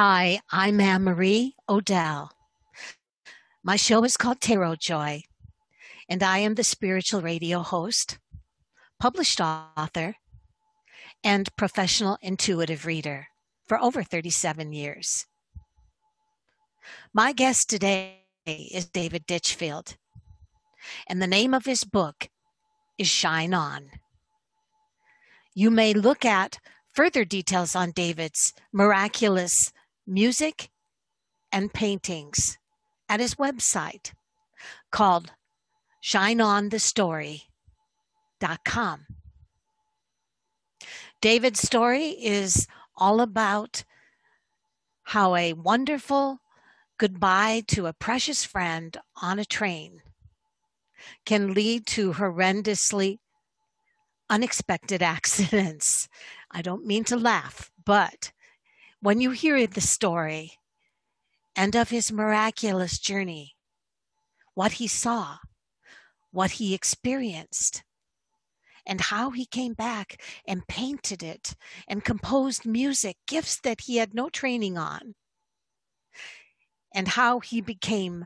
Hi, I'm Anne Marie Odell. My show is called Tarot Joy, and I am the spiritual radio host, published author, and professional intuitive reader for over 37 years. My guest today is David Ditchfield, and the name of his book is Shine On. You may look at further details on David's miraculous music and paintings at his website called shineonthestory.com. David's story is all about how a wonderful goodbye to a precious friend on a train can lead to horrendously unexpected accidents. I don't mean to laugh, but when you hear the story and of his miraculous journey, what he saw, what he experienced, and how he came back and painted it and composed music, gifts that he had no training on, and how he became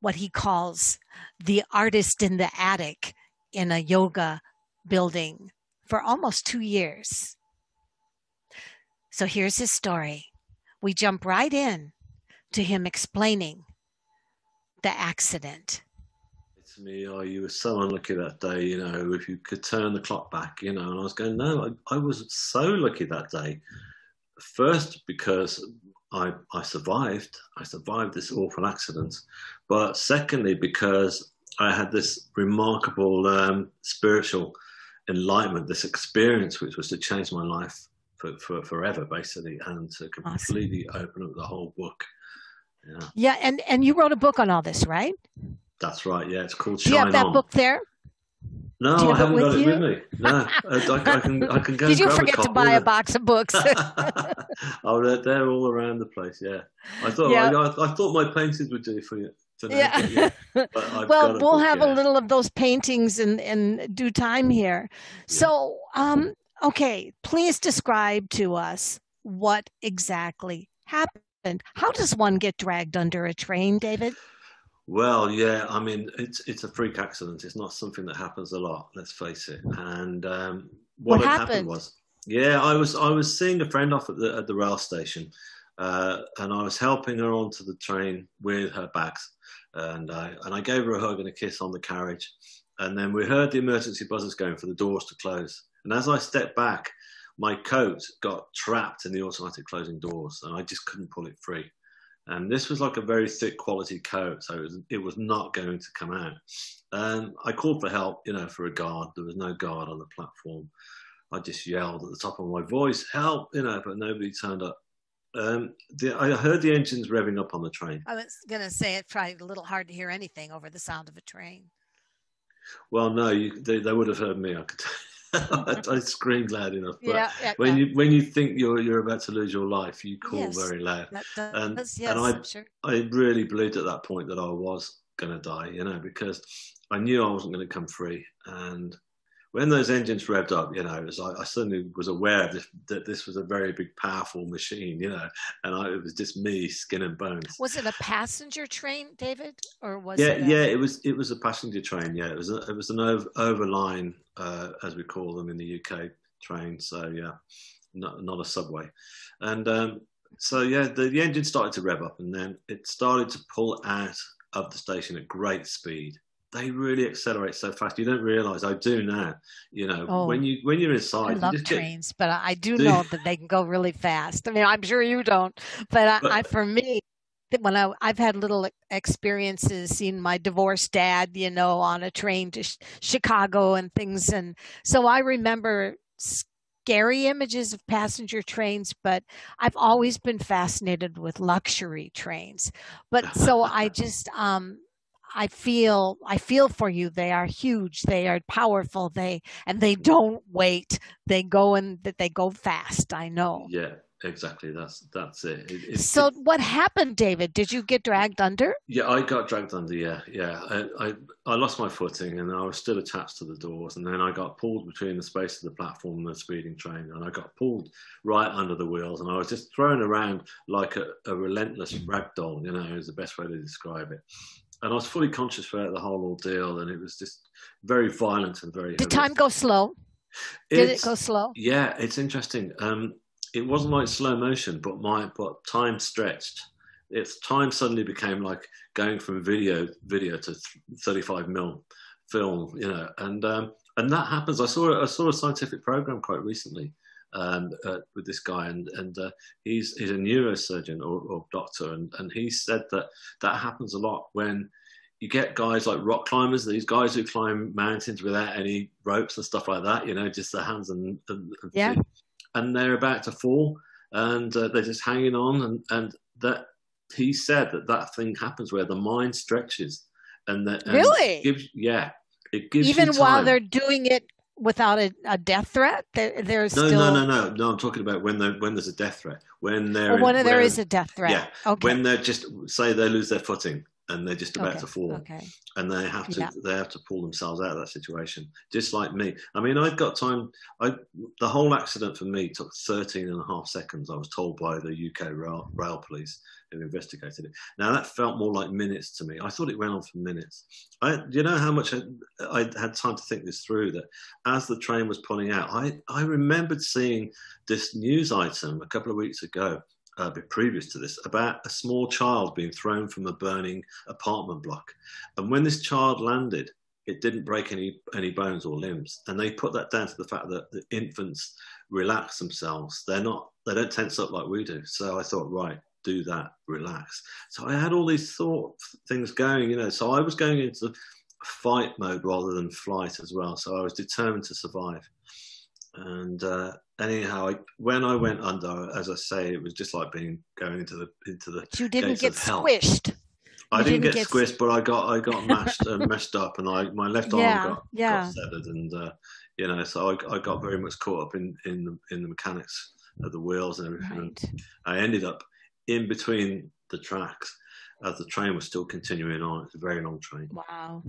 what he calls the artist in the attic in a yoga building for almost two years. So here's his story. We jump right in to him explaining the accident. To me, oh, you were so unlucky that day, you know, if you could turn the clock back, you know. And I was going, no, I, I was so lucky that day. First, because I, I survived. I survived this awful accident. But secondly, because I had this remarkable um, spiritual enlightenment, this experience, which was to change my life for, for forever, basically, and to completely awesome. open up the whole book. Yeah. yeah, and and you wrote a book on all this, right? That's right. Yeah, it's called. Shine Do you have that on. book there? No, I haven't got it with me. No, I, I, can I can go. Did you forget to buy a box of books? oh, they're, they're, all around the place. Yeah, I thought yeah. I, I, thought my paintings would do for you. Yeah. well, we'll have a little of those paintings in in due time here. So, um, okay, please describe to us what exactly happened. How does one get dragged under a train, David? Well, yeah, I mean, it's it's a freak accident. It's not something that happens a lot. Let's face it. And um, what, what happened? happened? was, yeah, I was I was seeing a friend off at the at the rail station, uh, and I was helping her onto the train with her bags, and I and I gave her a hug and a kiss on the carriage, and then we heard the emergency buzzers going for the doors to close, and as I stepped back, my coat got trapped in the automatic closing doors, and I just couldn't pull it free. And this was like a very thick quality coat, so it was, it was not going to come out. And I called for help, you know, for a guard. There was no guard on the platform. I just yelled at the top of my voice, help, you know, but nobody turned up. Um, the, I heard the engines revving up on the train. I was going to say it's probably a little hard to hear anything over the sound of a train. Well, no, you, they, they would have heard me. I could I, screamed loud enough. But yeah, yeah, when yeah. you when you think you're you're about to lose your life, you call yes, very loud. Does, and yes, and I sure. I really believed at that point that I was going to die, you know, because I knew I wasn't going to come free. And when those engines revved up, you know, was, I, I, suddenly was aware of this, that this was a very big, powerful machine, you know, and I, it was just me, skin and bones. Was it a passenger train, David, or was yeah, it? A... Yeah, it was. It was a passenger train. Yeah, it was. A, it was an over, overline, uh, as we call them in the UK, train. So yeah, not not a subway, and um, so yeah, the, the engine started to rev up, and then it started to pull out of the station at great speed they really accelerate so fast. You don't realize. I do now. You know, oh, when you when you're inside, I love trains, get, but I do know that they can go really fast. I mean, I'm sure you don't, but, I, but I, for me, when I, I've had little experiences, seeing my divorced dad, you know, on a train to sh- Chicago and things, and so I remember scary images of passenger trains, but I've always been fascinated with luxury trains. But so I just um I feel I feel for you. They are huge. They are powerful. They and they don't wait. They go and that they go fast. I know. Yeah, exactly. That's that's it. it, it so it, what happened, David? Did you get dragged under? Yeah, I got dragged under. Yeah, yeah. I, I, I lost my footing, and I was still attached to the doors, and then I got pulled between the space of the platform and the speeding train, and I got pulled right under the wheels, and I was just thrown around like a, a relentless rag doll. You know, is the best way to describe it. And I was fully conscious throughout the whole ordeal, and it was just very violent and very. Did horrific. time go slow? Did it go slow? Yeah, it's interesting. Um, it wasn't like slow motion, but my but time stretched. Its time suddenly became like going from video video to 35 mil film, you know, and um, and that happens. I saw I saw a scientific program quite recently um, uh, with this guy, and and uh, he's he's a neurosurgeon or, or doctor, and and he said that that happens a lot when you get guys like rock climbers, these guys who climb mountains without any ropes and stuff like that, you know, just their hands and, and, and yeah. feet and they're about to fall and uh, they're just hanging on and, and that he said that that thing happens where the mind stretches and that and really gives yeah it gives even while they're doing it without a, a death threat there, there's no still... no no no no i'm talking about when there, when there's a death threat when there when there is a death threat yeah okay. when they're just say they lose their footing and they're just about okay. to fall okay. and they have to Yeah. they have to pull themselves out of that situation just like me i mean i've got time i the whole accident for me took 13 and a half seconds i was told by the uk rail, rail police who investigated it now that felt more like minutes to me i thought it went on for minutes i you know how much i, I had time to think this through that as the train was pulling out i i remembered seeing this news item a couple of weeks ago uh, previous to this about a small child being thrown from a burning apartment block. And when this child landed, it didn't break any any bones or limbs. And they put that down to the fact that the infants relax themselves. They're not they don't tense up like we do. So I thought, right, do that, relax. So I had all these thought things going, you know. So I was going into fight mode rather than flight as well. So I was determined to survive. And uh, anyhow, I, when I went under, as I say, it was just like being going into the into the. you didn't get squished I didn't, didn't get, get- squished, but I got I got mashed and messed up, and I my left arm Yeah, got, yeah. got severed, and uh, you know, so I, I got very much caught up in in the, in the mechanics of the wheels and everything. right I ended up in between the tracks as the train was still continuing on. It's a very long train, wow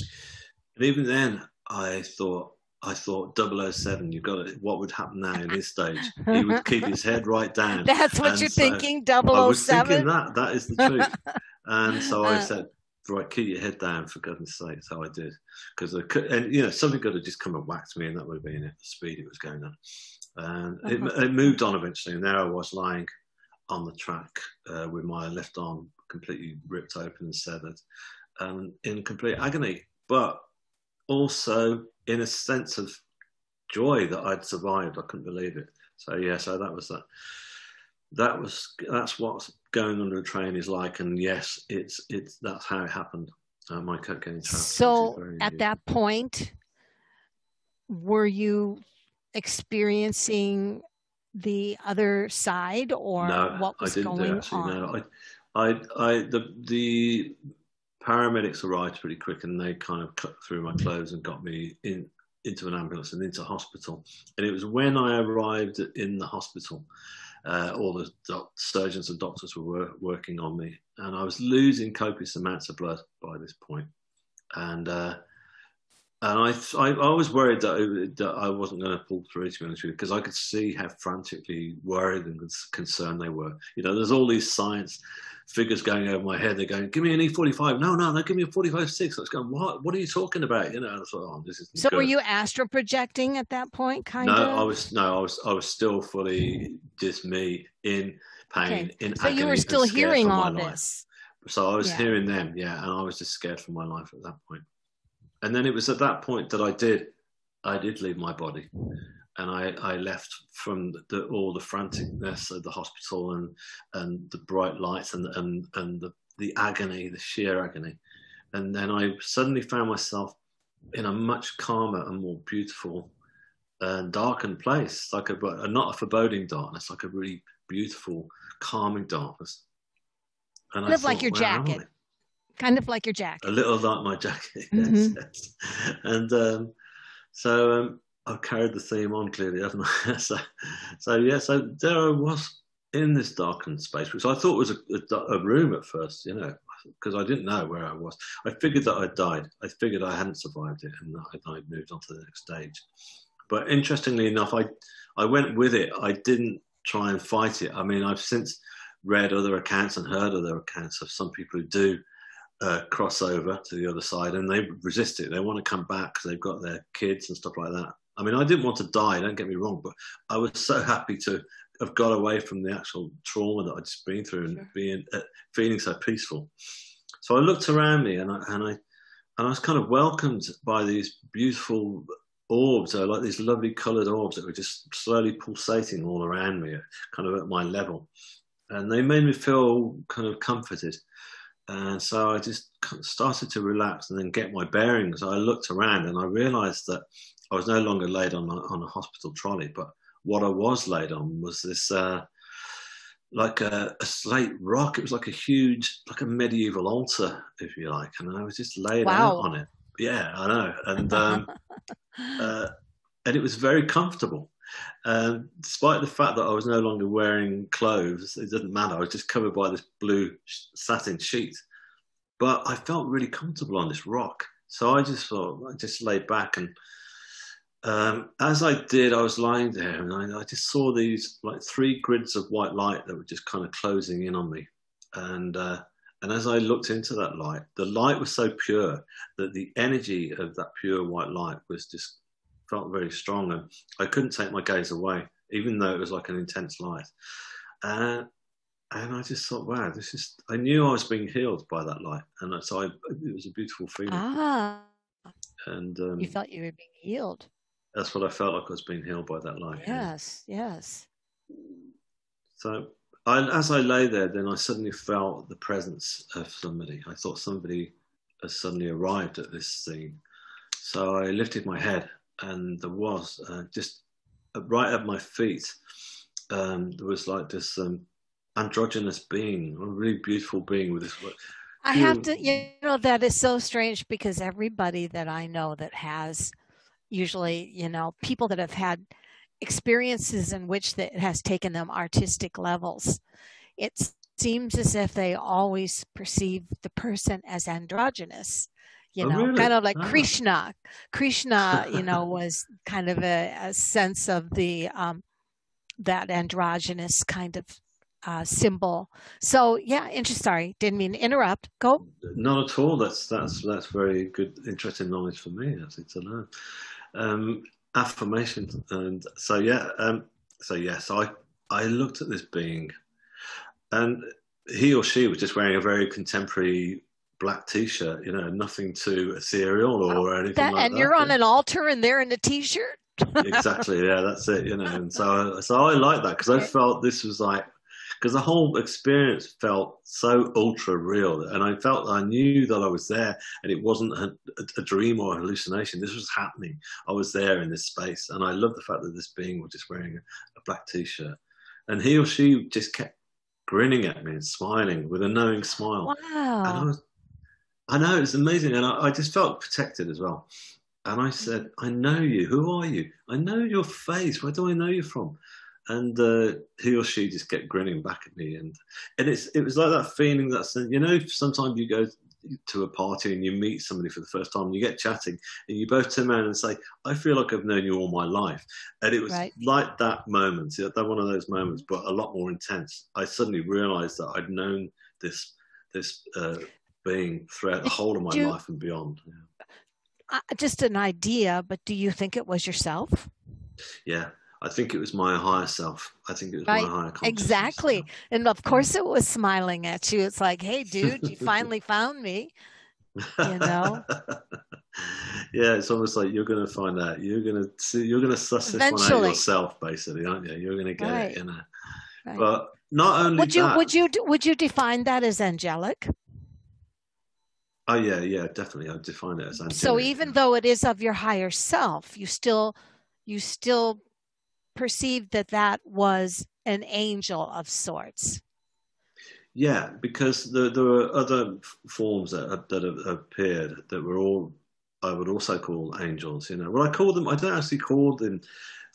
and even then, I thought. I thought 007, you've got it. What would happen now in this stage? He would keep his head right down. that's what And you're so thinking I was thinking 007 that. That is the truth. and so I Uh. said, right, keep your head down for goodness sake. So I did. Because, I could and you know, something could have just come and whacked me and that would have been it, the speed it was going at. And Uh-huh. it moved on eventually. And there I was lying on the track uh, with my left arm completely ripped open and severed and in complete agony. But also in a sense of joy that I'd survived. I couldn't believe it. So yeah, so that was that. That was that's what going under a train is like, and yes, it's it's that's how it happened. Uh, my cocaine trap. so at that point were you experiencing the other side or no, what was I didn't going do actually. on No, I, I, I, the the paramedics arrived pretty quick, and they kind of cut through my clothes and got me in into an ambulance and into hospital. And it was when I arrived in the hospital, uh, all the doc- surgeons and doctors were wor- working on me, and I was losing copious amounts of blood by this point, and. Uh, and I, I, I was worried that, it- that I wasn't going to pull through, to be honest with you, because I could see how frantically worried and concerned they were. You know, there's all these science figures going over my head. They're going, "Give me an E45." No, no, no, give me a 45.6. I was going, "What? What are you talking about?" You know, I thought, "Oh, this is." so were you astral projecting at that point kind No, of I was no, I was I was still fully just me in pain, Okay. in so you were still hearing all life. this So I was Yeah. hearing them, yeah, and I was just scared for my life at that point. And then it was at that point that I did, I did leave my body, and I, I left from the, all the franticness of the hospital and and the bright lights and and and the the agony, the sheer agony, and then I suddenly found myself in a much calmer and more beautiful and darkened place, like a not a foreboding darkness, like a really beautiful, calming darkness. And of like your "Where jacket. I?" kind of like your jacket a little like my jacket. Yes, Mhm. yes. And um, so um, I've carried the theme on clearly, haven't I? so, so yeah, so there I was in this darkened space, which I thought was a, a, a room at first, you know, because I didn't know where I was. I figured that I'd died. I figured I hadn't survived it and that I'd moved on to the next stage. But interestingly enough, I, I went with it. I didn't try and fight it. I mean, I've since read other accounts and heard other accounts of some people who do uh, cross over to the other side and they resist it. They want to come back because they've got their kids and stuff like that. I mean, I didn't want to die, don't get me wrong, but I was so happy to have got away from the actual trauma that I'd just been through and sure. being uh, feeling so peaceful. So I looked around me and I, and I and I was kind of welcomed by these beautiful orbs, uh, like these lovely coloured orbs that were just slowly pulsating all around me, kind of at my level, and they made me feel kind of comforted. And so I just started to relax and then get my bearings. I looked around and I realised that I was no longer laid on a, on a hospital trolley, but what I was laid on was this uh, like a, a, slate rock. It was like a huge, like a medieval altar, if you like, and I was just laid wow. out on it. Yeah, I know, and um, uh, and it was very comfortable. Um, despite the fact that I was no longer wearing clothes, it didn't matter. I was just covered by this blue satin sheet, but I felt really comfortable on this rock. So I just thought, I just laid back and um, as I did, I was lying there and I, I, just saw these like three grids of white light that were just kind of closing in on me. And, uh, and as I looked into that light, the light was so pure that the energy of that pure white light was just felt very strong. And I couldn't take my gaze away, even though it was like an intense light. Uh, and I just thought, wow, this is, I knew I was being healed by that light. And so I, it was a beautiful feeling. Ah. And um, you felt you were being healed that's what I felt like I was being healed by that light. Yes, yeah. yes. So I, as I lay there, then I suddenly felt the presence of somebody. I thought somebody has suddenly arrived at this scene. So I lifted my head, and there was uh, just uh, right at my feet. Um, there was like this um, androgynous being, a really beautiful being with this. I have to, you know, that is so strange because everybody that I know that has usually, you know, people that have had experiences in which that has taken them artistic levels. It seems as if they always perceive the person as androgynous you oh, know, oh, really? kind of like ah. Krishna. Krishna, you know, was kind of a, a sense of the um, that androgynous kind of uh, symbol. So yeah, interesting. Sorry, didn't mean to interrupt. Go. Not at all. That's that's that's very good, interesting knowledge for me. I think to learn um, affirmation. And so yeah, um, so yes, I I looked at this being, and he or she was just wearing a very contemporary black t-shirt. You know, nothing too ethereal or oh, anything that, like and that. you're on an altar, and they're in a t-shirt. exactly. Yeah, that's it. You know, and so so I like that because I felt this was like because the whole experience felt so ultra real and i felt i knew that i was there and it wasn't a, a, dream or a hallucination this was happening i was there in this space and i love the fact that this being was just wearing a, a black t-shirt and he or she just kept grinning at me and smiling with a knowing smile wow. and i was i know it's amazing and I, I just felt protected as well and I said, I know you. Who are you? I know your face. Where do I know you from? and uh, he or she just kept grinning back at me, and and it's it was like that feeling that you know sometimes you go to a party and you meet somebody for the first time and you get chatting and you both turn around and say i feel like i've known you all my life and it was right. like that moment that one of those moments but a lot more intense i suddenly realized that i'd known this this uh, being throughout the whole of my you, life and beyond yeah. uh, just an idea but do you think it was yourself yeah I think it was my higher self. I think it was right. my higher consciousness. Exactly. And of course it was smiling at you. It's like, hey, dude, you finally found me. You know? yeah, it's almost like you're going to find out. You're going to see, you're going to suss Eventually. this one out yourself, basically, aren't you? You're going to get right. it, you know. Right. But not only would you that, would you would you define that as angelic? Oh yeah, yeah, definitely. I define it as angelic. So even though it is of your higher self, you still you still perceived that that was an angel of sorts. Yeah, because there, there were other forms that, that have appeared that were all I would also call angels. You know, well, I call them. I don't actually call them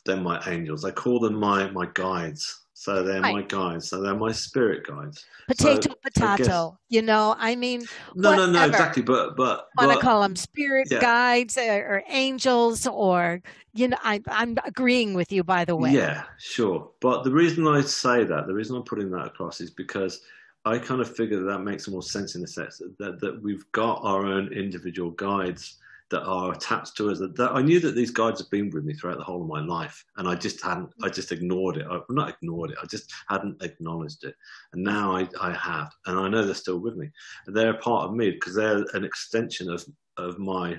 them my angels. I call them my my guides. So they're right. my guides. So they're my spirit guides. Potato, so potato. You know, I mean, no, whatever. no, no, exactly. But but want to call them spirit yeah. guides or, or, angels, or you know, I, I'm agreeing with you. By the way, yeah, sure. But the reason I say that, the reason I'm putting that across, is because I kind of figure that that makes more sense in the sense that that we've got our own individual guides that are attached to us. That, that, I knew that these guides have been with me throughout the whole of my life, and I just hadn't. I just ignored it. I, not ignored it. I just hadn't acknowledged it, and now I, I have, and I know they're still with me. They're a part of me because they're an extension of of my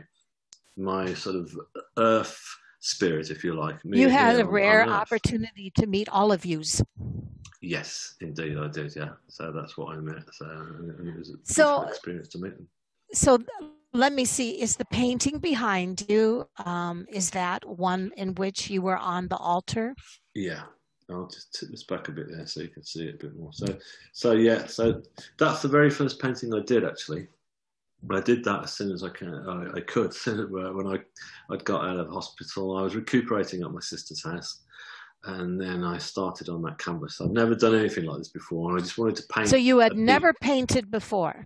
my sort of earth spirit, if you like. Me you had a rare opportunity to meet all of yous. Yes, indeed, I did. Yeah, so that's what I met. So it was a so, experience to meet them. So let me see is the painting behind you um, is that one in which you were on the altar yeah i'll just tip this back a bit there so you can see it a bit more so so yeah so that's the very first painting i did actually but I did that as soon as I can. I, I could. when I I'd got out of hospital, I was recuperating at my sister's house, and then I started on that canvas. I've never done anything like this before, and I just wanted to paint. So you had never painted before.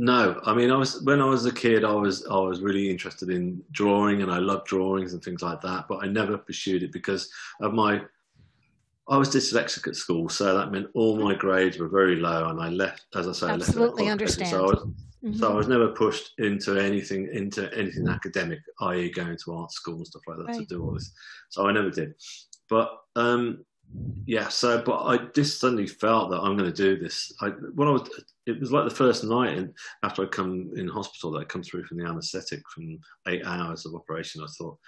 No, I mean, I was when I was a kid, I was I was really interested in drawing, and I loved drawings and things like that. But I never pursued it because of my. I was dyslexic at school, so that meant all my grades were very low, and I left, as I say, absolutely I understand. So I, was, mm-hmm. so I was never pushed into anything into anything academic, i.e., going to art school and stuff like that right. to do all this. So I never did. But um, yeah, so but I just suddenly felt that I'm going to do this. I when I was, it was like the first night and after I come in hospital that I come through from the anaesthetic from eight hours of operation. I thought,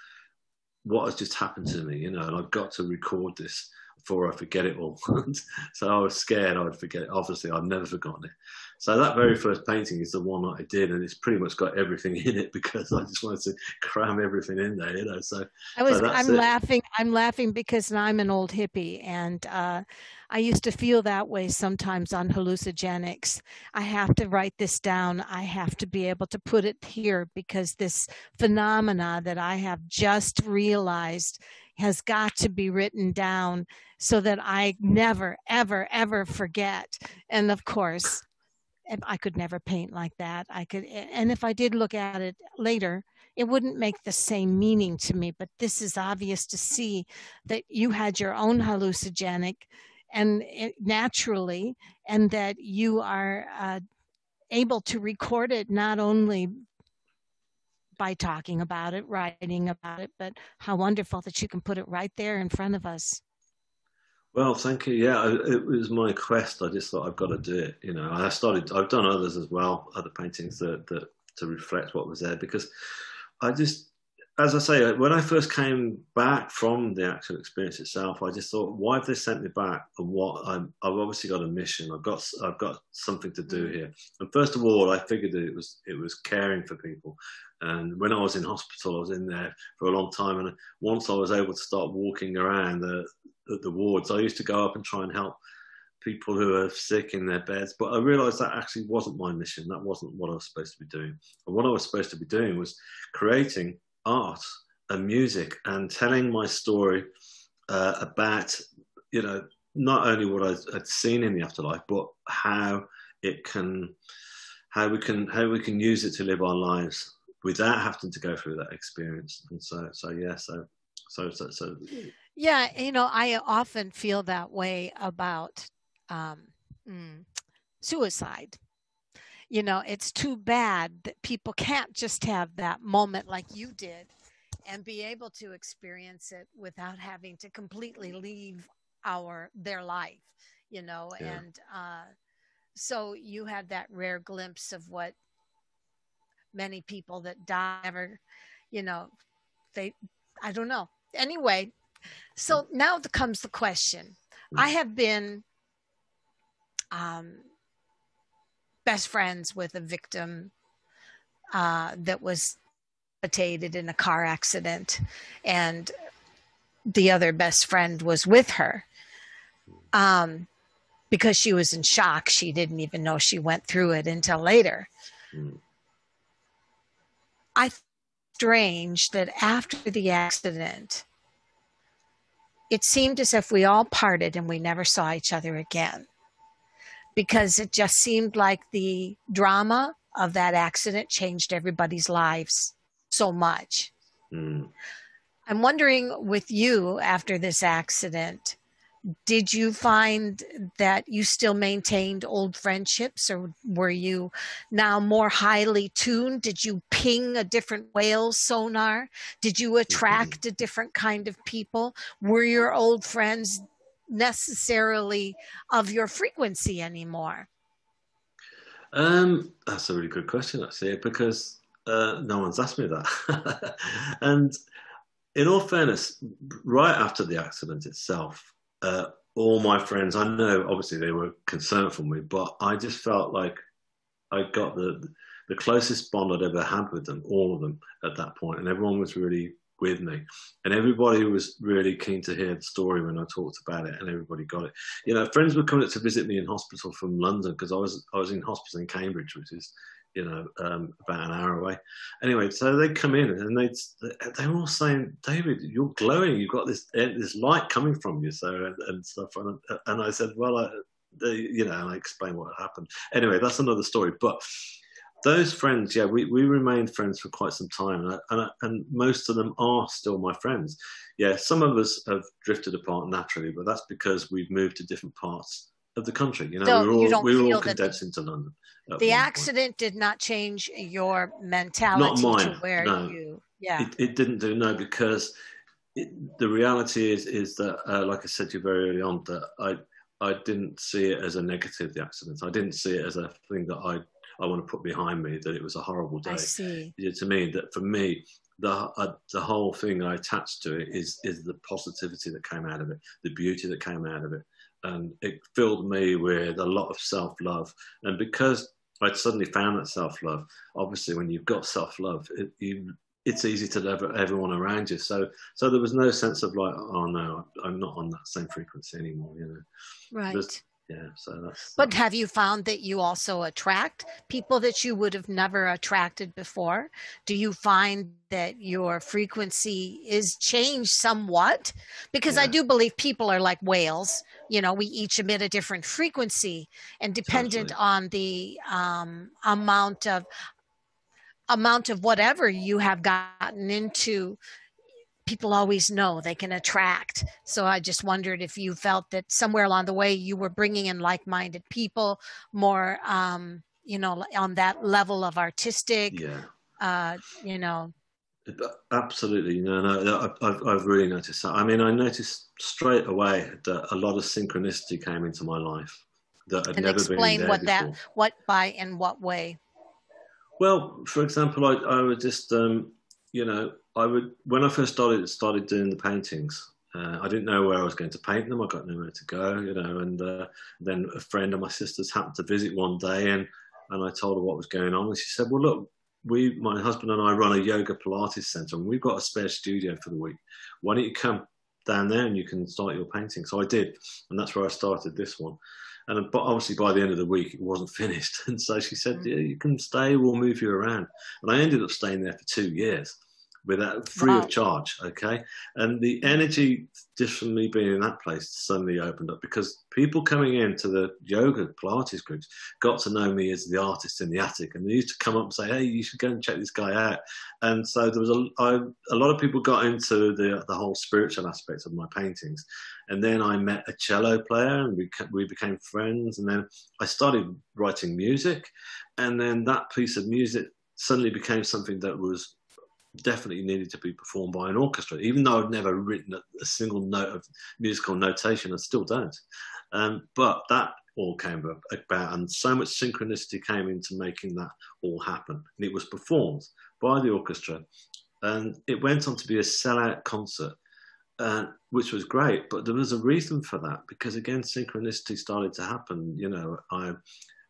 what has just happened to me? You know, and I've got to record this before I forget it all. so I was scared I would forget it. Obviously, I've never forgotten it. So that very first painting is the one that I did, and it's pretty much got everything in it because I just wanted to cram everything in there, you know. So I was, so I'm it. laughing, I'm laughing because I'm an old hippie, and uh, I used to feel that way sometimes on hallucinogenics. I have to write this down. I have to be able to put it here because this phenomena that I have just realized has got to be written down so that I never, ever, ever forget. And of course, I could never paint like that. I could, and if I did look at it later, it wouldn't make the same meaning to me. But this is obvious to see that you had your own hallucinogenic, and it, naturally, and that you are uh, able to record it not only by talking about it, writing about it, but how wonderful that you can put it right there in front of us. Well, thank you. Yeah, it was my quest. I just thought I've got to do it. You know, I started. I've done others as well, other paintings that that to reflect what was there because I just, as I say, when I first came back from the actual experience itself, I just thought, why have they sent me back? And what I'm, I've obviously got a mission. I've got I've got something to do mm. here. And first of all, I figured that it was it was caring for people. And when I was in hospital, I was in there for a long time. And once I was able to start walking around the the wards. I used to go up and try and help people who are sick in their beds, but I realised that actually wasn't my mission. That wasn't what I was supposed to be doing. And what I was supposed to be doing was creating art and music and telling my story uh, about, you know, not only what I had seen in the afterlife, but how it can, how we can, how we can use it to live our lives without having to go through that experience. And so, so yeah, so, so, so, so yeah, you know, I often feel that way about um, mm, suicide. You know, it's too bad that people can't just have that moment like you did and be able to experience it without having to completely leave our their life, you know, yeah. and uh, so you had that rare glimpse of what many people that die ever, you know, they, I don't know. Anyway, so now comes the question. I mm. have been um, best friends with a victim uh, that was potated in a car accident, and the other best friend was with her. Um, because she was in shock, she didn't even know she went through it until later. Mm. I strange that after the accident, it seemed as if we all parted and we never saw each other again because it just seemed like the drama of that accident changed everybody's lives so much. Mm. I'm wondering with you after this accident, did you find that you still maintained old friendships or were you now more highly tuned did you ping a different whale sonar did you attract a different kind of people were your old friends necessarily of your frequency anymore? Um, that's a really good question actually because uh, no one's asked me that. And in all fairness right after the accident itself uh, all my friends, I know obviously they were concerned for me, but I just felt like I got the the closest bond I'd ever had with them, all of them at that point, and everyone was really with me, and everybody was really keen to hear the story when I talked about it, and everybody got it. You know, friends were coming to visit me in hospital from London because I was I was in hospital in Cambridge, which is you know, um, about an hour away. Anyway, so they come in and they they were all saying, "David, you're glowing. You've got this eh, this light coming from you." So and, and stuff. And, and, I said, "Well, I, they, you know," I explained what happened. Anyway, that's another story. But those friends, yeah, we, we remained friends for quite some time, and, and and most of them are still my friends. Yeah, some of us have drifted apart naturally, but that's because we've moved to different parts of the country. You know, so we were all, we were all condensed the, into London. The accident point. did not change your mentality not mine, to where no. you, yeah. It, it didn't do, no, because it, the reality is, is that, uh, like I said to you very early on, that I, I didn't see it as a negative, the accident. I didn't see it as a thing that I, I want to put behind me, that it was a horrible day. I see. You know, to me, that for me, the uh, the whole thing I attached to it is is the positivity that came out of it, the beauty that came out of it, and it filled me with a lot of self love. And because I'd suddenly found that self love, obviously, when you've got self love, it, you, it's easy to love everyone around you. So, so there was no sense of like, oh no, I'm not on that same frequency anymore. You know, right? There's, yeah so that's but have you found that you also attract people that you would have never attracted before do you find that your frequency is changed somewhat because yeah. i do believe people are like whales you know we each emit a different frequency and dependent totally. on the um, amount of amount of whatever you have gotten into people always know they can attract. So I just wondered if you felt that somewhere along the way you were bringing in like-minded people, more, um, you know, on that level of artistic, yeah. uh, you know. Absolutely, no, no. I've, I've really noticed that. I mean, I noticed straight away that a lot of synchronicity came into my life that had and never explain been there what before. that, what by in what way. Well, for example, I, I would just, um, you know, I would when I first started started doing the paintings. Uh, I didn't know where I was going to paint them. I got nowhere to go, you know. And uh, then a friend of my sister's happened to visit one day, and and I told her what was going on, and she said, "Well, look, we, my husband and I, run a yoga Pilates center, and we've got a spare studio for the week. Why don't you come down there and you can start your painting?" So I did, and that's where I started this one. And but obviously by the end of the week it wasn't finished, and so she said, mm. "Yeah, you can stay. We'll move you around." And I ended up staying there for two years without free wow. of charge. Okay, and the energy just from me being in that place suddenly opened up because people coming into the yoga Pilates groups got to know me as the artist in the attic, and they used to come up and say, "Hey, you should go and check this guy out." And so there was a I, a lot of people got into the the whole spiritual aspect of my paintings, and then I met a cello player, and we we became friends, and then I started writing music, and then that piece of music suddenly became something that was definitely needed to be performed by an orchestra. Even though I'd never written a, single note of musical notation, I still don't. Um, but that all came about, and so much synchronicity came into making that all happen. And it was performed by the orchestra, and it went on to be a sellout concert. Uh, which was great, but there was a reason for that because again, synchronicity started to happen. You know, I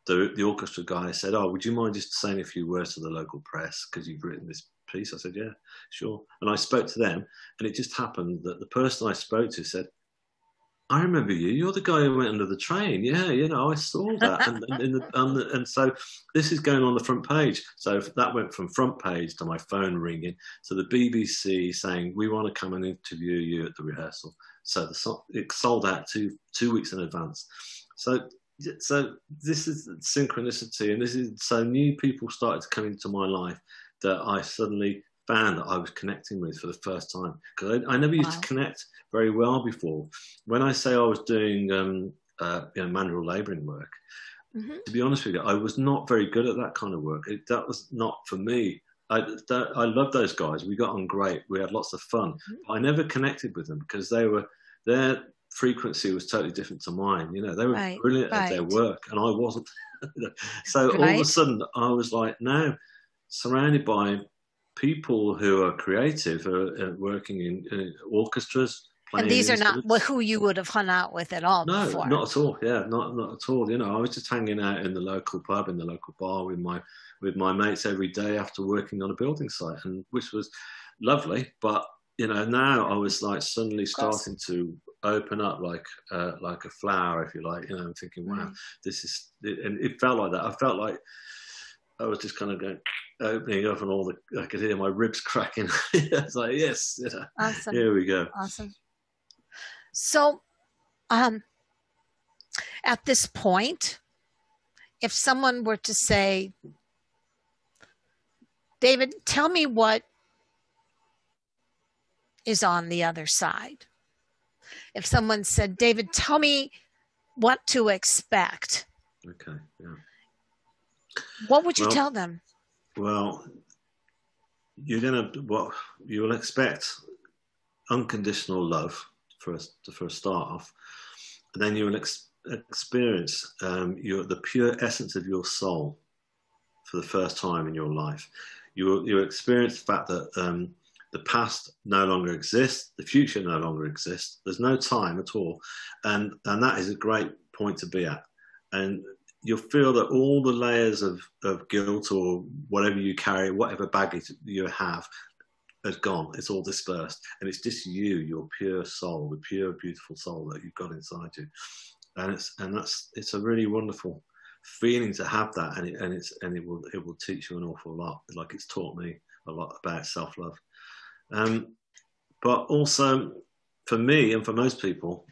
the, the orchestra guy said, "Oh, would you mind just saying a few words to the local press because you've written this piece?" I said, "Yeah, sure." And I spoke to them, and it just happened that the person I spoke to said, "I remember you. You're the guy who went under the train. Yeah, you know, I saw that." and, and, the, and, so this is going on the front page. So that went from front page to my phone ringing to the BBC saying, "We want to come and interview you at the rehearsal." So the, it sold out two two weeks in advance. So so this is synchronicity, and this is so new people started to come into my life that I suddenly found that I was connecting with for the first time because I, I, never used wow. to connect very well before. When I say I was doing um, uh, you know, manual labouring work, mm-hmm. to be honest with you, I was not very good at that kind of work. It, that was not for me. I, that, I love those guys. We got on great. We had lots of fun. Mm-hmm. I never connected with them because they were their frequency was totally different to mine. You know, they were right, brilliant right. at their work, and I wasn't. so right. all of a sudden, I was like, now surrounded by people who are creative, are, working in, in orchestras. And these are not who you would have hung out with at all. No, before. not at all. Yeah, not not at all. You know, I was just hanging out in the local pub, in the local bar with my with my mates every day after working on a building site, and which was lovely. But you know, now I was like suddenly starting to open up like uh, like a flower, if you like. You know, I'm thinking, wow, mm. this is, and it felt like that. I felt like I was just kind of going opening up, and all the I could hear my ribs cracking. it's like, yes, yeah, awesome. here we go. Awesome. So, um, at this point, if someone were to say, David, tell me what is on the other side. If someone said, David, tell me what to expect. Okay, yeah. What would you well, tell them? Well, you're going to, what you will expect unconditional love for a, for a start off. And then you will ex- experience um, your, the pure essence of your soul for the first time in your life. You will, you will experience the fact that um, the past no longer exists, the future no longer exists. There's no time at all, and and that is a great point to be at. And you'll feel that all the layers of, of guilt or whatever you carry, whatever baggage you have, has gone. It's all dispersed, and it's just you, your pure soul, the pure, beautiful soul that you've got inside you. And it's and that's it's a really wonderful feeling to have that, and it, and it's and it will it will teach you an awful lot. Like it's taught me a lot about self love. Um, but also, for me and for most people,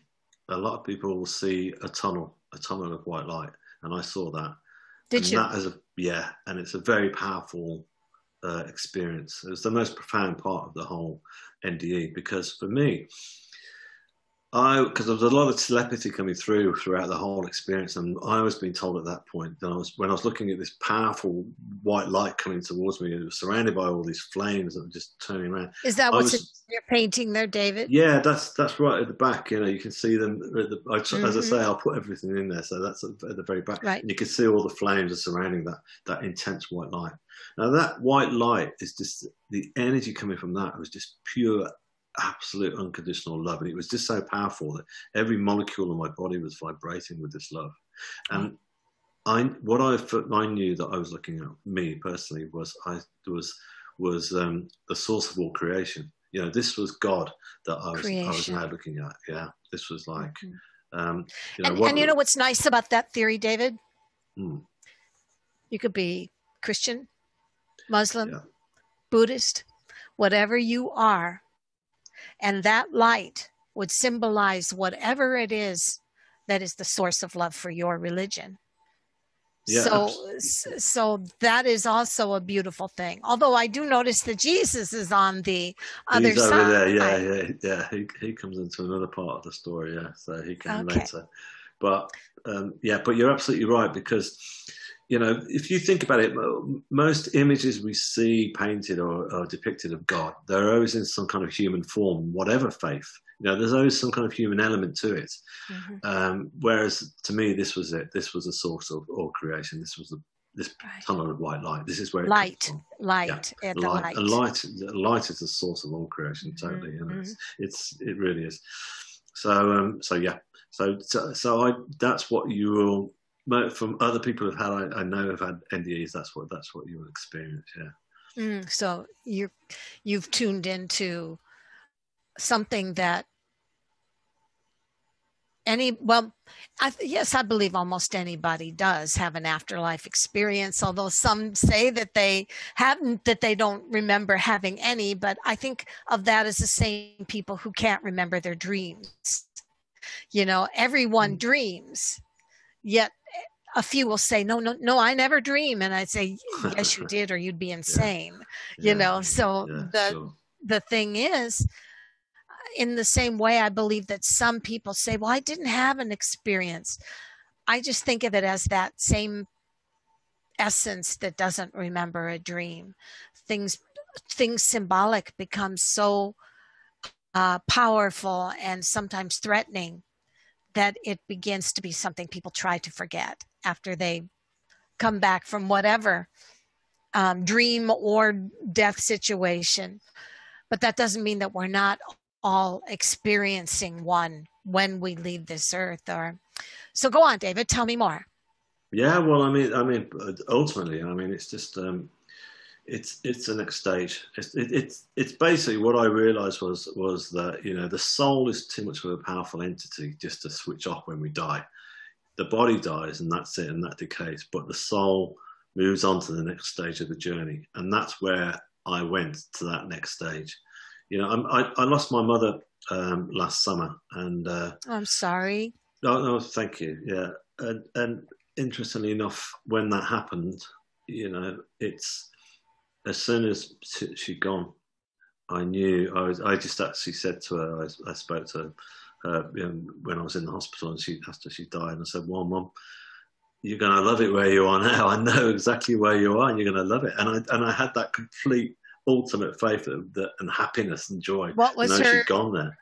a lot of people will see a tunnel, a tunnel of white light, and I saw that. Did and you? That is a yeah, and it's a very powerful uh, experience. was the most profound part of the whole NDE because for me, I because there was a lot of telepathy coming through throughout the whole experience, and I was being told at that point that I was when I was looking at this powerful white light coming towards me, and it was surrounded by all these flames that were just turning around. Is that what you're painting there, David? Yeah, that's that's right at the back. You know, you can see them. The, I, mm-hmm. As I say, mm-hmm. I'll put everything in there, so that's at the very back. Right. And you can see all the flames are surrounding that that intense white light. Now that white light is just the energy coming from that was just pure absolute unconditional love. And it was just so powerful that every molecule in my body was vibrating with this love. And I, what I, I knew that I was looking at, me personally, was I was was um, the source of all creation. You know, this was God that I was, I was now looking at. Yeah, this was like, mm-hmm. um, you know, and, what, and, you know what's nice about that theory, David? Hmm. You could be Christian, Muslim, yeah. Buddhist, whatever you are, and that light would symbolize whatever it is that is the source of love for your religion. Yeah, so, absolutely. so that is also a beautiful thing. Although I do notice that Jesus is on the other He's side. There. Yeah, yeah, yeah. He he comes into another part of the story. Yeah, so he can okay. later. But um, yeah, but you're absolutely right because you know, if you think about it, most images we see painted or, or, depicted of God, they're always in some kind of human form, whatever faith. You know, there's always some kind of human element to it. Mm-hmm. Um, whereas to me, this was it. This was a source of all creation. This was the this right. tunnel of white light. This is where light, light, yeah. light, light. light, light is the source of all creation. Mm-hmm. Totally, mm-hmm. and it's, it's it really is. So um, so yeah, so so, so I that's what you will from other people have had, I, I, know have had NDEs. That's what that's what you will experience. Yeah. Mm, so you you've tuned into something that any well I, yes i believe almost anybody does have an afterlife experience although some say that they haven't that they don't remember having any but i think of that as the same people who can't remember their dreams you know everyone mm. dreams yet a few will say no no no i never dream and i say yes you did or you'd be insane yeah. you know so the sure. the thing is in the same way, I believe that some people say, well, I didn't have an experience. I just think of it as that same essence that doesn't remember a dream. Things, things symbolic become so uh, powerful and sometimes threatening that it begins to be something people try to forget after they come back from whatever um, dream or death situation. But that doesn't mean that we're not all experiencing one when we leave this earth or so go on david tell me more yeah well i mean i mean ultimately i mean it's just um it's it's the next stage it's it, it's it's basically what i realized was was that you know the soul is too much of a powerful entity just to switch off when we die. The body dies and that's it and that decays but the soul moves on to the next stage of the journey. And that's where i went to that next stage. You know, I, I lost my mother um, last summer, and uh, I'm sorry. No, no, thank you. Yeah, and, and interestingly enough, when that happened, you know, it's as soon as she'd gone, I knew I was. I just actually said to her, I, I spoke to her uh, know, when I was in the hospital, and she after she died, and I said, "Well, mum." You're gonna love it where you are now. I know exactly where you are, and you're gonna love it. And I and I had that complete ultimate faith that, and happiness and joy. What was her? She'd gone there.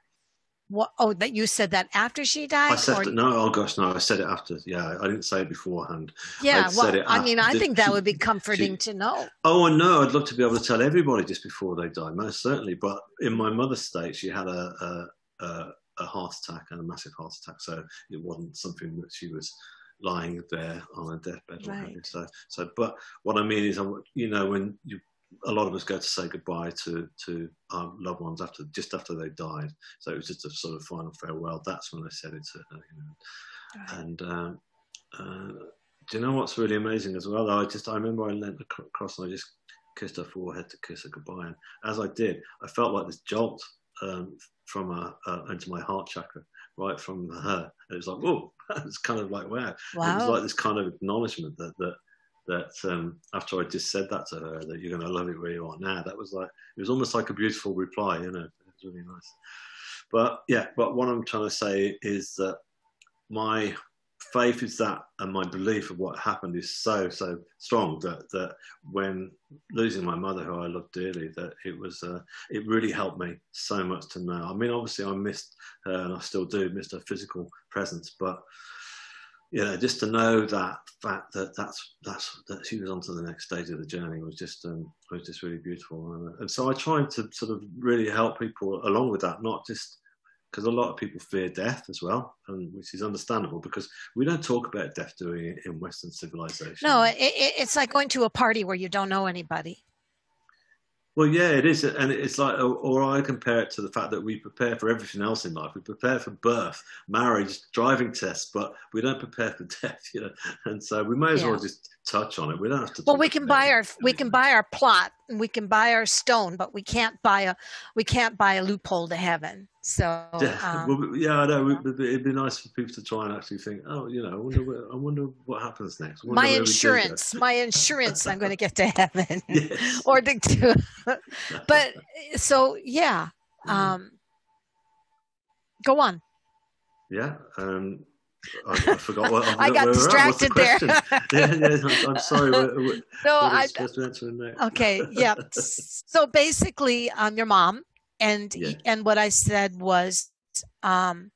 What? Oh, that you said that after she died. I said or... no. Oh gosh, no. I said it after. Yeah, I didn't say it beforehand. Yeah, well, I mean, I think that would be comforting she, to know. Oh, I know. I'd love to be able to tell everybody just before they die, most certainly. But in my mother's state, she had a a, a, a heart attack and a massive heart attack, so it wasn't something that she was lying there on a deathbed. Right. So, so, but what I mean is, you know, when you a lot of us go to say goodbye to to our loved ones after just after they died. So it was just a sort of final farewell. That's when I said it to her. You know. Right. And um, uh, do you know what's really amazing as well? I just I remember I leant across and I just kissed her forehead to kiss her goodbye. And as I did, I felt like this jolt um, from her uh, into my heart chakra, right from her. And it was like, whoa, it's kind of like wow. wow. It was like this kind of acknowledgement that that that um, after I just said that to her, that you're going to love it where you are now, that was like, it was almost like a beautiful reply, you know, it was really nice. But yeah, but what I'm trying to say is that my faith is that, and my belief of what happened is so, so strong that, that when losing my mother, who I loved dearly, that it was, uh, it really helped me so much to know. I mean, obviously I missed her and I still do miss her physical presence, but you know, just to know that fact that that's that's that she was on to the next stage of the journey was just um, was just really beautiful. And, and so I tried to sort of really help people along with that, not just because a lot of people fear death as well, and which is understandable because we don't talk about death doing in Western civilization. No, it, it's like going to a party where you don't know anybody. Well, yeah, it is, and it's like, or I compare it to the fact that we prepare for everything else in life. We prepare for birth, marriage, driving tests, but we don't prepare for death, you know. And so we may as yeah. well just touch on it. We don't have to. Well, we can buy our we can buy our plot, and we can buy our stone, but we can't buy a we can't buy a loophole to heaven. So yeah, um, well, yeah, I know. It'd be nice for people to try and actually think, oh, you know, I wonder, what, I wonder what happens next. My insurance, my insurance, I'm going to get to heaven, or to, but so yeah, mm-hmm. um, go on. Yeah, um, I, I, forgot what I, I got distracted the there. yeah, yeah, I'm, sorry. What, what, no, I supposed to answer next. Okay, yeah. so basically, um, your mom and yeah. and what I said was, um,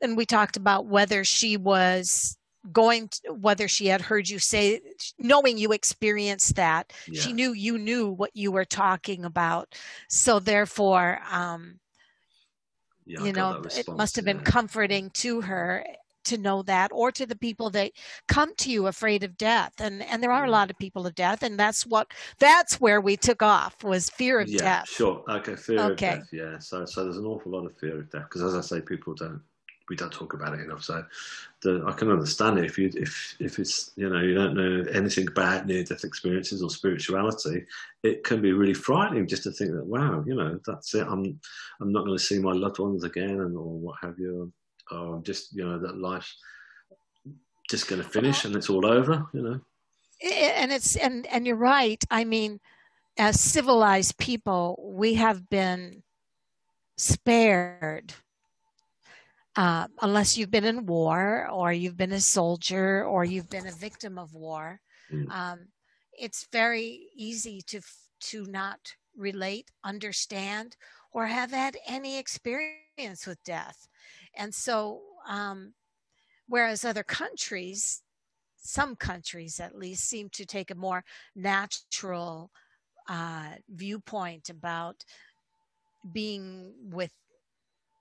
and we talked about whether she was going to, whether she had heard you say knowing you experienced that yeah. she knew you knew what you were talking about so therefore um yeah, you know it must have been comforting to her to know that or to the people that come to you afraid of death and and there are a mm. lot of people of death and that's what that's where we took off was fear of yeah, death sure okay fear okay. of death yeah so so there's an awful lot of fear of death because as i say people don't we don't talk about it enough. So the, I can understand it if you if if it's you know you don't know anything about near death experiences or spirituality, it can be really frightening just to think that wow, you know that's it. I'm I'm not going to see my loved ones again and or what have you. I'm just you know that life's just going to finish and it's all over. You know. And it's and and you're right. I mean, as civilized people, we have been spared uh, unless you've been in war or you've been a soldier or you've been a victim of war. Mm. Um, it's very easy to to not relate, understand, or have had any experience with death. And so, um, whereas other countries, some countries at least, seem to take a more natural uh, viewpoint about being with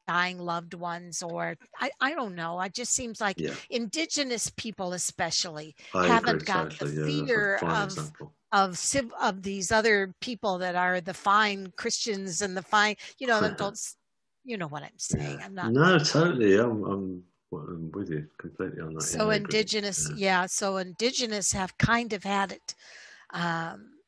dying loved ones or I, I don't know. It just seems like yeah. indigenous people especially I haven't got the fear yeah, of of of these other people that are the fine christians and the fine you know that don't you know what i'm saying yeah. i'm not no totally i'm, I'm I'm with you completely on that. So indigenous, yeah. yeah. So indigenous have kind of had it um,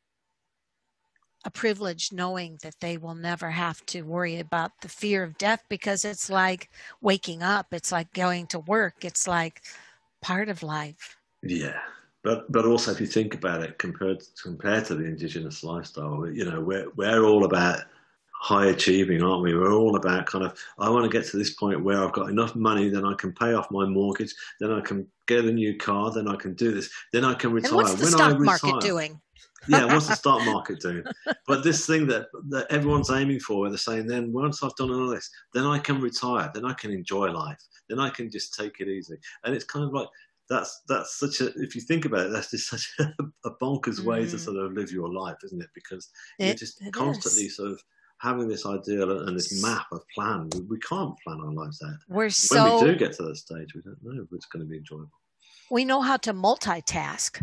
a privilege knowing that they will never have to worry about the fear of death because it's like waking up it's like going to work it's like part of life yeah but but also if you think about it compared compared to the indigenous lifestyle you know we're we're all about high achieving aren't we we're all about kind of i want to get to this point where i've got enough money then i can pay off my mortgage then i can get a new car then i can do this then i can retire and what's the when stock market doing yeah, what's the stock market doing? But this thing that, that everyone's aiming for, where they're saying, then once I've done all this, then I can retire, then I can enjoy life, then I can just take it easy. And it's kind of like that's that's such a if you think about it, that's just such a, a bonkers mm. way to mm. sort of live your life, isn't it? Because it, you're just constantly is. sort of having this ideal and this map of plan. We, we can't plan our lives out. We're so when we do get to that stage, we don't know if it's going to be enjoyable. We know how to multitask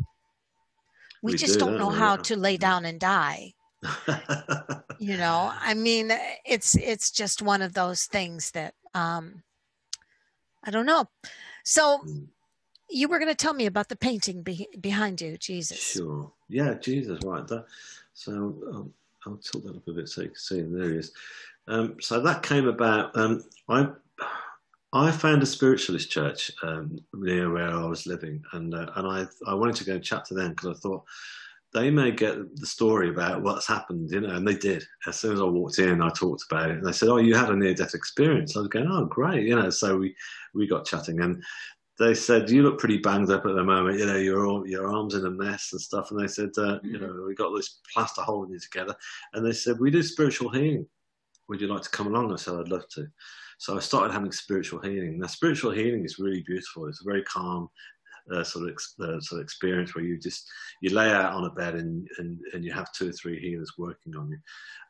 we, we just do, not know how to lay down and die you know i mean it's it's just one of those things that um i don't know so hmm. you were going to tell me about the painting be- behind you jesus sure yeah jesus right that, so um, i'll tilt that up a bit so you can see him there he is um, so that came about um, i I found a spiritualist church um, near where I was living, and uh, and I I wanted to go and chat to them because I thought they may get the story about what's happened, you know, and they did. As soon as I walked in, I talked about it, and they said, "Oh, you had a near-death experience." I was going, "Oh, great," you know. So we we got chatting, and they said, "You look pretty banged up at the moment. You know, your your arms in a mess and stuff." And they said, uh, "You mm-hmm. know, we got this plaster holding you together." And they said, "We do spiritual healing. Would you like to come along?" I said, "I'd love to." So I started having spiritual healing. Now, spiritual healing is really beautiful. It's very calm uh, sort of uh, sort of experience where you just you lay out on a bed and, and, and you have two or three healers working on you,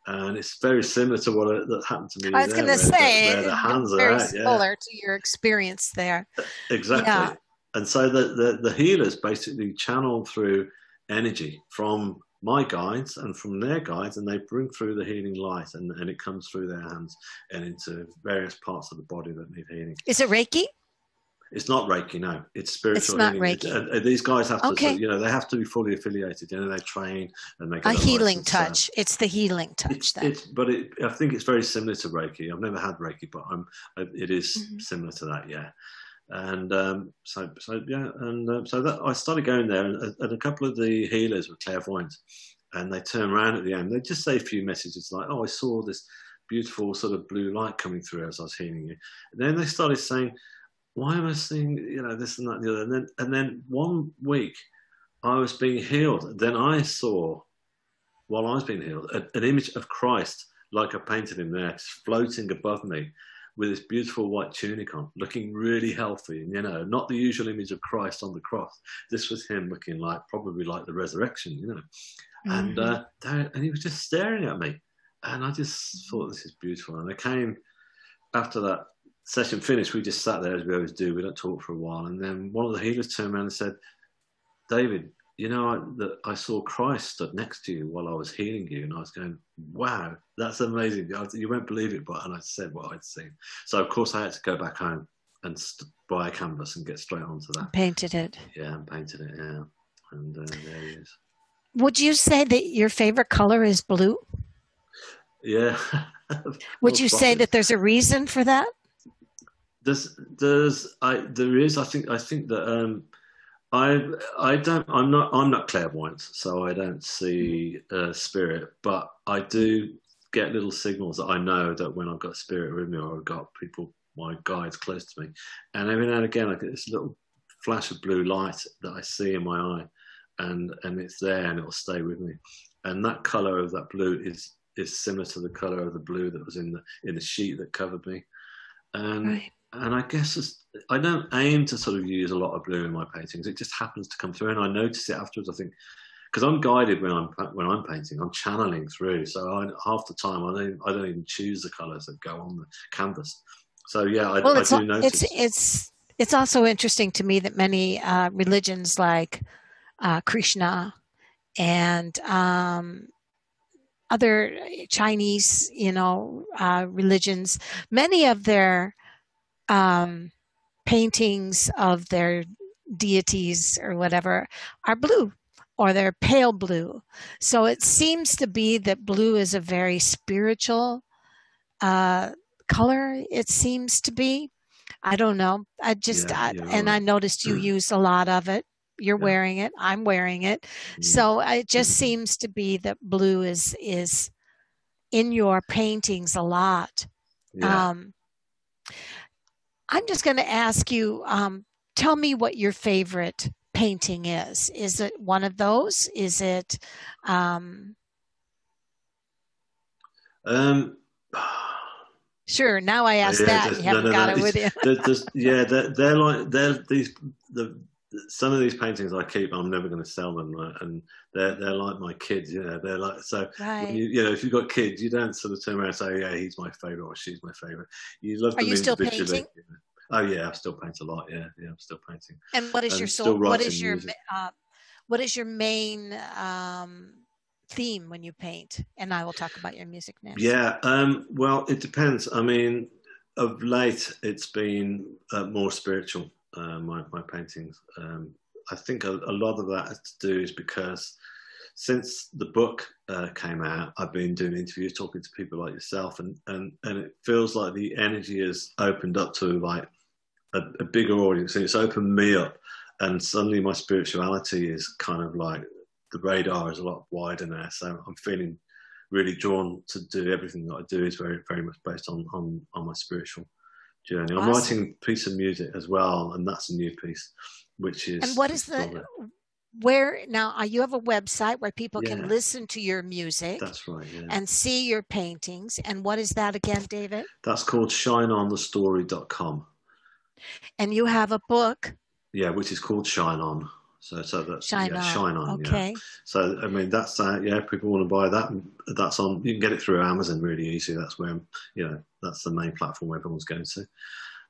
and it's very similar to what uh, that happened to me. I was going to say, the, the hands very are similar yeah. to your experience there. Exactly. Yeah. And so the, the the healers basically channel through energy from my guides and from their guides, and they bring through the healing light, and, and it comes through their hands and into various parts of the body that need healing. Is it Reiki? It's not Reiki, no. It's spiritual. It's not healing. Reiki. Uh, these guys have to, okay. you know, they have to be fully affiliated. You know, they train and they a healing touch. it's the healing touch. It's, it's, but it, I think it's very similar to Reiki. I've never had Reiki, but I'm, it is mm-hmm. similar to that. Yeah and um, so so yeah, and uh, so that I started going there, and, and, a couple of the healers were clairvoyant, and they turn around at the end. They just say a few messages like, "Oh, I saw this beautiful sort of blue light coming through as I was healing you," and then they started saying, "Why am I seeing you know this and that and the other?" And then and then one week, I was being healed. Then I saw, while I was being healed, a, an image of Christ like I painted him there, floating above me with this beautiful white tunic on, looking really healthy, and you know, not the usual image of Christ on the cross. This was him looking like probably like the resurrection, you know, mm-hmm. and uh, and he was just staring at me, and I just thought this is beautiful. And I came after that session finished, we just sat there as we always do. We don't talk for a while, and then one of the healers turned around and said, "David, you know, I, that I saw Christ stood next to you while I was healing you, and I was going, "Wow, that's amazing!" You won't believe it, but and I said what I'd seen. So of course I had to go back home and st- buy a canvas and get straight onto that. Painted it. Yeah, and painted it. Yeah, and uh, there he is. Would you say that your favorite color is blue? Yeah. Would you say that there's a reason for that? There's, there's, I, there is. I think, I think that um, I, I don't. I'm not. I'm not clairvoyant, so I don't see uh, spirit. But I do get little signals that I know that when I've got spirit with me or I've got people, my guides close to me, and every now and again I get this little flash of blue light that I see in my eye, and and it's there and it'll stay with me, and that color of that blue is is similar to the color of the blue that was in the in the sheet that covered me, and right. And I guess I don't aim to sort of use a lot of blue in my paintings. It just happens to come through, and I notice it afterwards. I think because I'm guided when I'm when I'm painting, I'm channeling through. So I, half the time I don't I don't even choose the colors that go on the canvas. So yeah, I, well, I do notice. It's it's it's also interesting to me that many uh, religions like uh, Krishna and um, other Chinese, you know, uh, religions, many of their um, paintings of their deities or whatever are blue or they're pale blue. So it seems to be that blue is a very spiritual uh, color, it seems to be. I don't know. I just, yeah, I, and I noticed you use a lot of it. You're yeah. wearing it. I'm wearing it. Mm. So it just mm-hmm. seems to be that blue is, is in your paintings a lot. Yeah. Um, I'm just going to ask you, um, tell me what your favorite painting is. Is it one of those? Is it? Um, um, sure. Now I ask yeah, that. You haven't no, no, got no, it with you. yeah, they're, they're, like they're these the some of these paintings I keep. I'm never going to sell them, and they're they're like my kids. You know, they're like so. Right. You, you, know, if you've got kids, you don't sort of turn around and say, "Yeah, he's my favorite" or "She's my favorite." You love Are them you still painting? You know? Oh yeah, I still paint a lot. Yeah, yeah, I'm still painting. And what is your soul? What is your uh, what is your main um, theme when you paint? And I will talk about your music now. Yeah, um, well, it depends. I mean, of late, it's been uh, more spiritual. Uh, my my paintings. Um, I think a, a, lot of that has to do is because since the book uh, came out, I've been doing interviews, talking to people like yourself, and, and, and it feels like the energy has opened up to like a, a bigger audience and it's opened me up and suddenly my spirituality is kind of like the radar is a lot wider now so i'm feeling really drawn to do everything that i do is very very much based on on, on my spiritual journey i'm writing a piece of music as well and that's a new piece which is and what is the where now uh, you have a website where people yeah. can listen to your music that's right yeah. and see your paintings and what is that again david that's called shineonthestory.com and you have a book. Yeah, which is called Shine On. So, so that's Shine yeah, On. Shine On. Okay. Yeah. So, I mean, that's uh, yeah. People want to buy that. That's on. You can get it through Amazon really easy. That's where you know that's the main platform everyone's going to,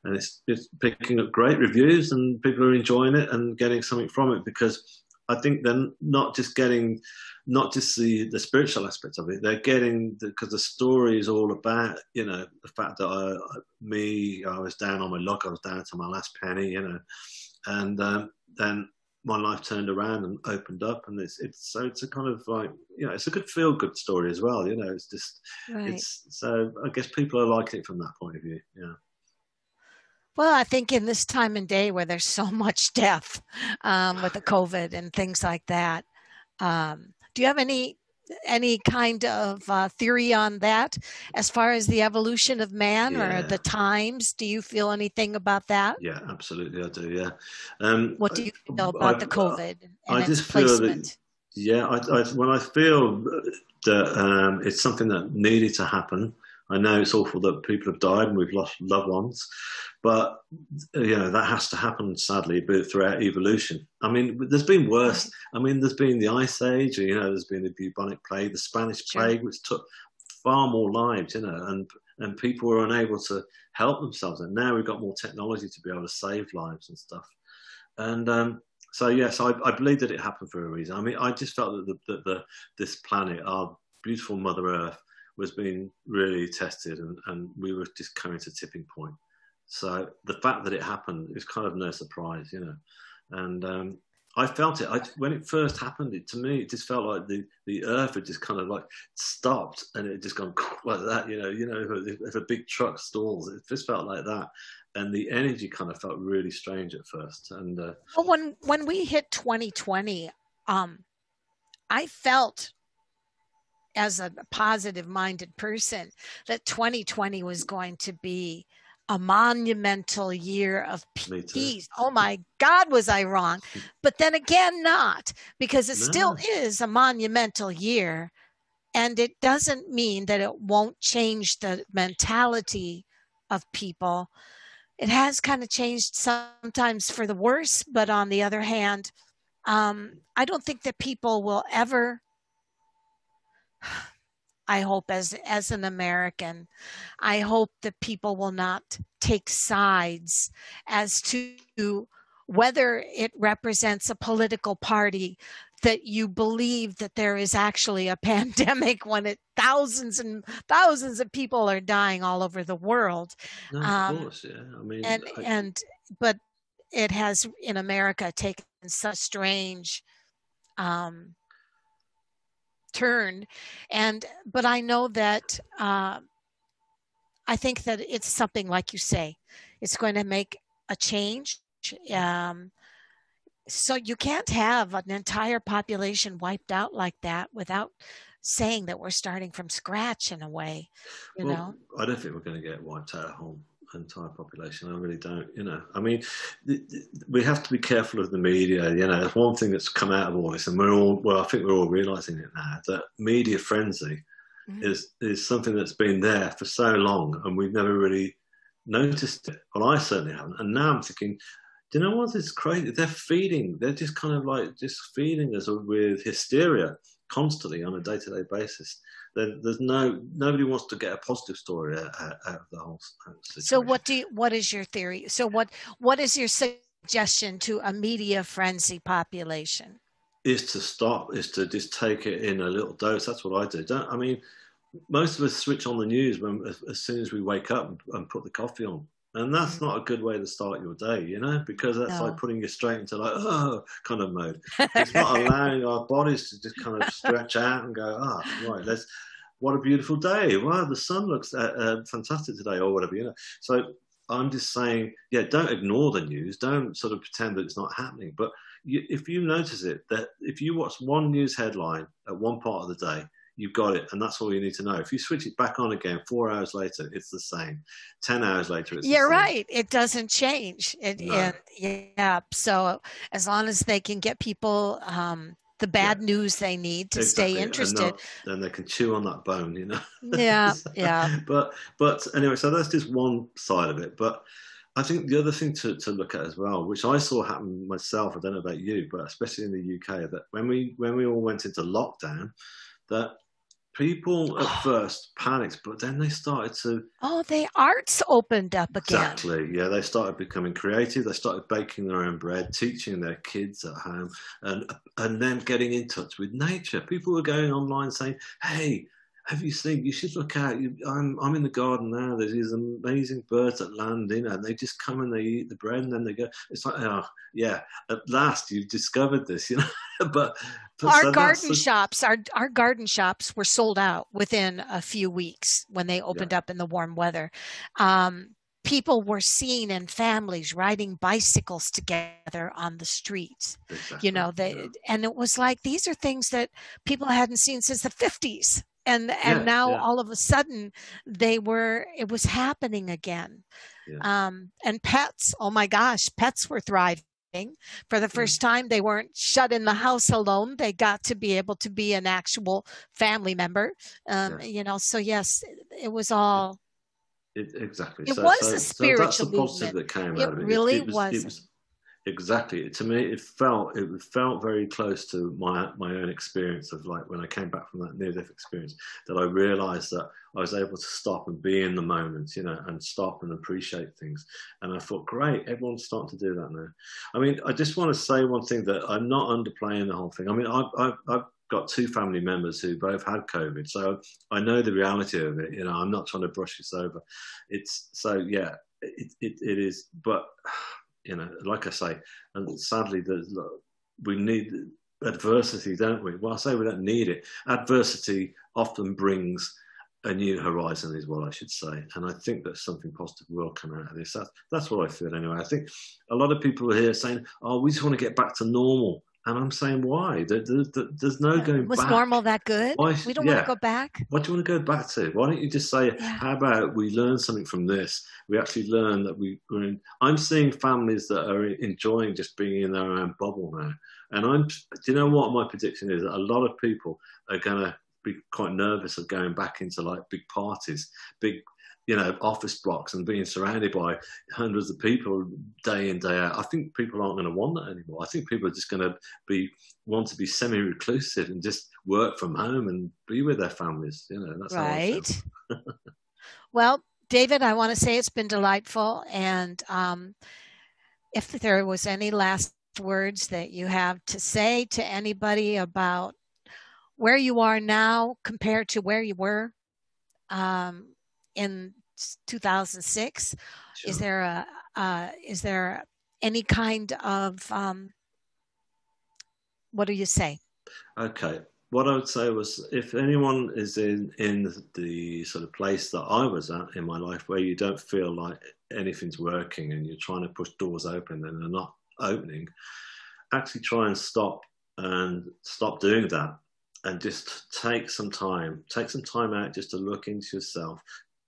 and it's it's picking up great reviews and people are enjoying it and getting something from it because I think they're not just getting not just the, the spiritual aspects of it. They're getting because the, the, story is all about you know the fact that I, me I was down on my luck. I was down to my last penny, you know, and um, then my life turned around and opened up, and it's it's so it's a kind of like you know it's a good feel good story as well. You know, it's just right. it's so I guess people are liking it from that point of view. Yeah. Well, I think in this time and day where there's so much death um, with the COVID and things like that, um, do you have any any kind of uh, theory on that as far as the evolution of man yeah. or the times? Do you feel anything about that? Yeah absolutely i do yeah. Um, what do you feel about I, the covid I, I just feel that yeah I, I, when i feel that um, it's something that needed to happen I know it's awful that people have died and we've lost loved ones, but you know that has to happen sadly but throughout evolution. I mean, there's been worse. I mean, there's been the Ice Age, you know, there's been the bubonic plague, the Spanish plague, which took far more lives, you know, and and people were unable to help themselves. And now we've got more technology to be able to save lives and stuff. And um, so yes, I, I, believe that it happened for a reason. I mean, I just felt that the, the, the this planet, our beautiful Mother Earth, was being really tested, and, and we were just coming to tipping point. So the fact that it happened is kind of no surprise, you know. And um, I felt it. I, when it first happened, it to me, it just felt like the, the earth had just kind of like stopped and it had just gone like that. You know, you know, if, if a big truck stalls, it just felt like that, and the energy kind of felt really strange at first. And uh, well, when when we hit 2020, um, I felt as a positive minded person that 2020 was going to be a monumental year of peace. Oh my God, was I wrong? But then again, not because it no. still is a monumental year. And it doesn't mean that it won't change the mentality of people. It has kind of changed sometimes for the worse, but on the other hand, um, I don't think that people will ever I hope as as an American, I hope that people will not take sides as to whether it represents a political party that you believe that there is actually a pandemic when it thousands and thousands of people are dying all over the world. No, of um, course, yeah. I mean, and I... and but it has in America taken such strange um, turn. And but i know that uh, i think that it's something like you say it's going to make a change um, so you can't have an entire population wiped out like that without saying that we're starting from scratch in a way you well, know? I don't think we're going to get wiped out at home entire population. I really don't. You know, I mean, we have to be careful of the media. You know, one thing that's come out of all this, and we're all well, I think we're all realizing it now that media frenzy mm-hmm. is is something that's been there for so long, and we've never really noticed it. Well, I certainly haven't. And now I'm thinking. Do you know what? It's crazy. They're feeding. They're just kind of like just feeding us with hysteria constantly on a day-to-day basis there's no nobody wants to get a positive story out, out of the whole situation. So what do you, what is your theory? So what what is your suggestion to a media frenzy population? Is to stop, is to just take it in a little dose. That's what I do. Don't I mean? Most of us switch on the news when as, as soon as we wake up and, and put the coffee on. And that's mm. not a good way to start your day, you know, because that's no. like putting you straight into like, oh, kind of mode. It's not allowing our bodies to just kind of stretch out and go, ah, oh, right, let's, what a beautiful day. Wow, the sun looks uh, uh, fantastic today, or whatever, you know. So I'm just saying, yeah, don't ignore the news. Don't sort of pretend that it's not happening. But you, if you notice it, that if you watch one news headline at one part of the day, you've got it, and that's all you need to know. If you switch it back on again four hours later, it's the same. Ten hours later, it's you're right. It doesn't change. It, no. it, yeah. So as long as they can get people. Um, the bad yeah. news they need to exactly. stay interested. Then they can chew on that bone, you know. Yeah, yeah. But but anyway, so that's just one side of it. But I think the other thing to, to look at as well, which I saw happen myself, I don't know about you, but especially in the UK, that when we when we all went into lockdown, that people at oh. first panicked, but then they started to. Oh, the arts opened up again. Exactly. Yeah, they started becoming creative. They started baking their own bread, teaching their kids at home, and and then getting in touch with nature. People were going online saying, "Hey." Have you seen? You should look out. You, I'm I'm in the garden now. There's these amazing birds that land in, and they just come and they eat the bread, and then they go. It's like, oh yeah, at last you've discovered this, you know. but our so garden shops, our our garden shops were sold out within a few weeks when they opened yeah. up in the warm weather. Um, people were seen in families riding bicycles together on the streets. Exactly. You know, they yeah. and it was like these are things that people hadn't seen since the fifties. And and yeah, now all of a sudden they were it was happening again. Um, and pets, oh my gosh, pets were thriving for the mm. first time, they weren't shut in the house alone. They got to be able to be an actual family member. Um, You know, so yes, it was all. It, exactly. It so, was so, a spiritual so that's the positive movement. that came it out of it. Really it, it was. was. Exactly to me it felt it felt very close to my my own experience of like when i came back from that near death experience that i realized that i was able to stop and be in the moment you know and stop and appreciate things and i thought great everyone's starting to do that now i mean i just want to say one thing that i'm not underplaying the whole thing i mean i've, I've, I've got two family members who both had COVID, so I know the reality of it. You know, I'm not trying to brush this over. It's so yeah, it, it, it is, but you know, like I say, and sadly, we need adversity, don't we? Well, I say we don't need it. Adversity often brings a new horizon, is what I should say. And I think that something positive will come out of this. That's, that's what I feel anyway. I think a lot of people are here saying, oh, we just want to get back to normal. And I'm saying, why? There, there, there's no going back. Was back. normal that good? Why, we don't yeah. want to go back. What do you want to go back to? Why don't you just say, yeah. how about we learn something from this? We actually learn that we, we're in. I'm seeing families that are enjoying just being in their own bubble now. And I'm, do you know what my prediction is? That a lot of people are going to be quite nervous of going back into like big parties, big you know, office blocks and being surrounded by hundreds of people day in, day out. I think people aren't going to want that anymore. I think people are just going to be want to be semi-reclusive and just work from home and be with their families. You know, that's right. well, David, I want to say it's been delightful, and um, if there was any last words that you have to say to anybody about where you are now compared to where you were um, in 2006 sure. is there a uh, is there any kind of um, what do you say okay what I would say was if anyone is in in the sort of place that I was at in my life where you don't feel like anything's working and you're trying to push doors open and they're not opening actually try and stop and stop doing that and just take some time take some time out just to look into yourself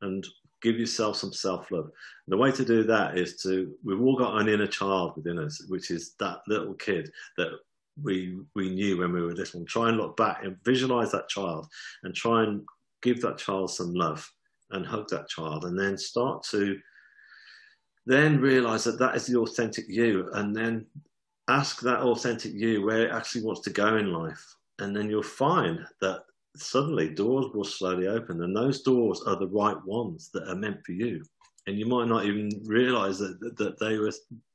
and give yourself some self love. The way to do that is to, we've all got an inner child within us, which is that little kid that we, we knew when we were little. and Try and look back and visualize that child and try and give that child some love and hug that child and then start to then realize that that is the authentic you and then ask that authentic you where it actually wants to go in life and then you'll find that suddenly doors will slowly open and those doors are the right ones that are meant for you. And you might not even realize that, that they were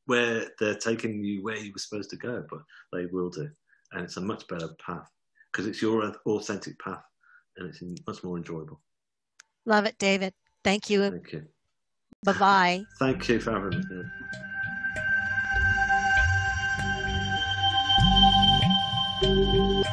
where they're taking you where you were supposed to go but they will do. And it's a much better path because it's your authentic path and it's much more enjoyable. Love it david. Thank you. Thank you. Bye-bye. Thank you for having me